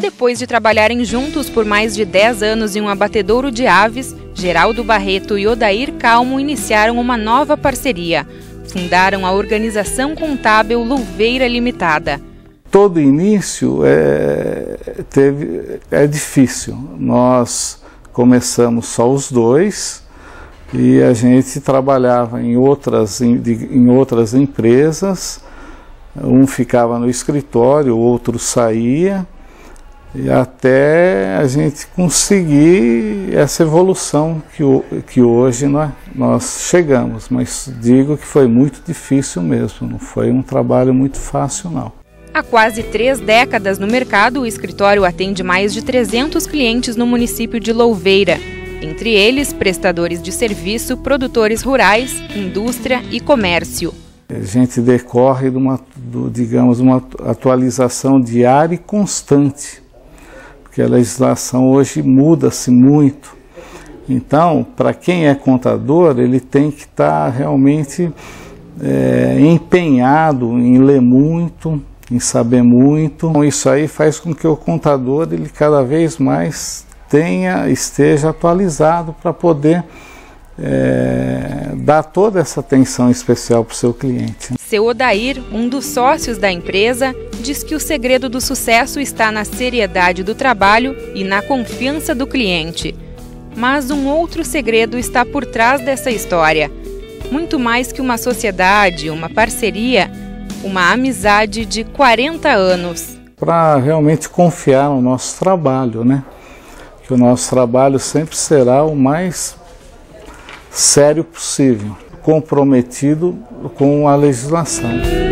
Depois de trabalharem juntos por mais de 10 anos em um abatedouro de aves, Geraldo Barreto e Odair Calmo iniciaram uma nova parceria. Fundaram a organização contábil Louveira Limitada. Todo início é, teve, é difícil. Nós começamos só os dois e a gente trabalhava em outras, em, em outras empresas. Um ficava no escritório, o outro saía e até a gente conseguir essa evolução que, que hoje nós, nós chegamos. Mas digo que foi muito difícil mesmo, não foi um trabalho muito fácil não. Há quase três décadas no mercado, o escritório atende mais de 300 clientes no município de Louveira, entre eles prestadores de serviço, produtores rurais, indústria e comércio. A gente decorre de uma, digamos, uma atualização diária e constante porque a legislação hoje muda-se muito. Então, para quem é contador, ele tem que estar tá realmente é, empenhado em ler muito, em saber muito. Então, isso aí faz com que o contador ele cada vez mais tenha esteja atualizado para poder é, dar toda essa atenção especial para o seu cliente. Seu Odair, um dos sócios da empresa, diz que o segredo do sucesso está na seriedade do trabalho e na confiança do cliente. Mas um outro segredo está por trás dessa história. Muito mais que uma sociedade, uma parceria, uma amizade de 40 anos. Para realmente confiar no nosso trabalho, né? Que o nosso trabalho sempre será o mais sério possível, comprometido com a legislação.